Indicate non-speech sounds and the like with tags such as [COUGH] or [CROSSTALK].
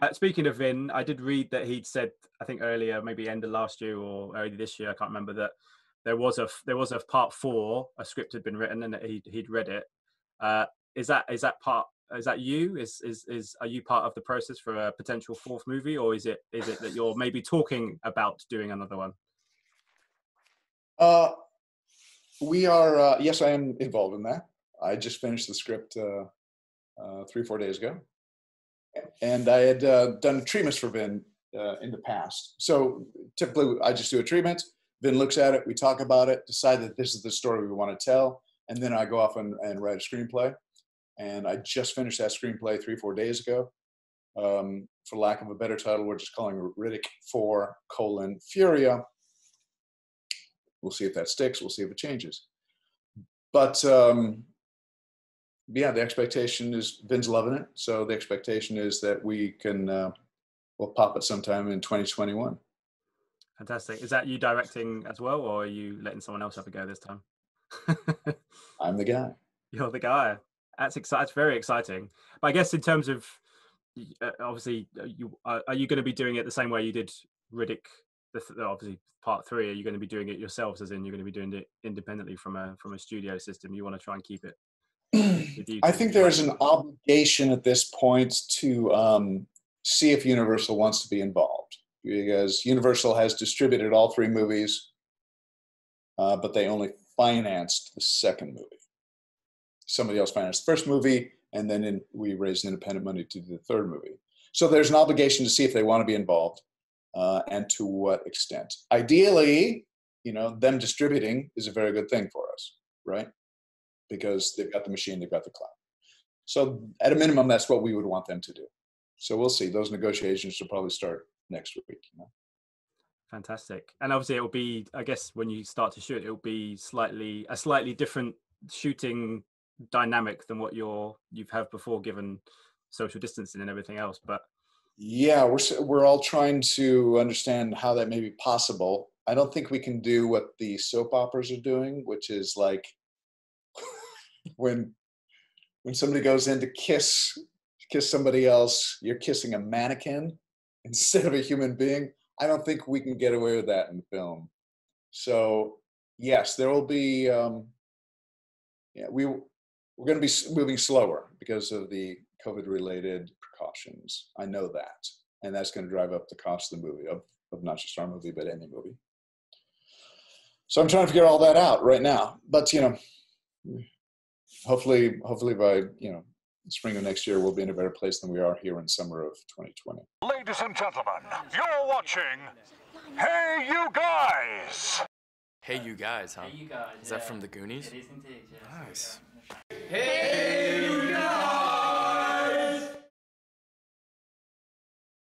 Uh, speaking of Vin, I did read that he'd said, I think earlier, maybe end of last year or early this year, I can't remember that there was a there was a part four, a script had been written, and he'd he'd read it. Uh, is that is that part? Is that you? Is is is are you part of the process for a potential fourth movie, or is it is it that you're maybe talking about doing another one? Uh, we are. Uh, yes, I am involved in that. I just finished the script uh, uh, three four days ago, and I had uh, done treatments for Vin uh, in the past. So typically, I just do a treatment. Vin looks at it, we talk about it, decide that this is the story we want to tell, and then I go off and, and write a screenplay. And I just finished that screenplay three, four days ago. Um, for lack of a better title, we're just calling it Riddick 4 colon Furya. We'll see if that sticks. We'll see if it changes. But um, yeah, the expectation is Vin's loving it. So the expectation is that we can, uh, we'll pop it sometime in 2021. Fantastic. Is that you directing as well, or are you letting someone else have a go this time? [LAUGHS] I'm the guy. You're the guy. That's exciting. That's very exciting. But I guess in terms of uh, obviously, uh, you are, are you going to be doing it the same way you did Riddick? The th- obviously part three. Are you going to be doing it yourselves, as in you're going to be doing it independently from a from a studio system? You want to try and keep it. [CLEARS THROAT] I think there's an obligation at this point to um, see if Universal wants to be involved because Universal has distributed all three movies, uh, but they only financed the second movie. Somebody else financed the first movie, and then in, we raised independent money to do the third movie. So there's an obligation to see if they want to be involved uh, and to what extent. Ideally, you know, them distributing is a very good thing for us, right? Because they've got the machine, they've got the cloud. So at a minimum, that's what we would want them to do. So we'll see. Those negotiations will probably start next week. You know? Fantastic. And obviously, it will be. I guess when you start to shoot, it will be slightly a slightly different shooting dynamic than what you're you've had before, given social distancing and everything else. But yeah, we're we're all trying to understand how that may be possible. I don't think we can do what the soap operas are doing, which is like when when somebody goes in to kiss kiss somebody else, you're kissing a mannequin [LAUGHS] instead of a human being. I don't think we can get away with that in the film. So yes, there will be. Um, yeah, we we're going to be moving slower because of the COVID-related precautions. I know that, and that's going to drive up the cost of the movie of, of not just our movie but any movie. So I'm trying to figure all that out right now. But you know, hopefully, hopefully by you know spring of next year, we'll be in a better place than we are here in summer of 2020. Ladies and gentlemen, you're watching Hey You Guys! Hey You Guys, huh? Hey, you guys. Is that from the Goonies? It is indeed, yeah. Nice. Hey,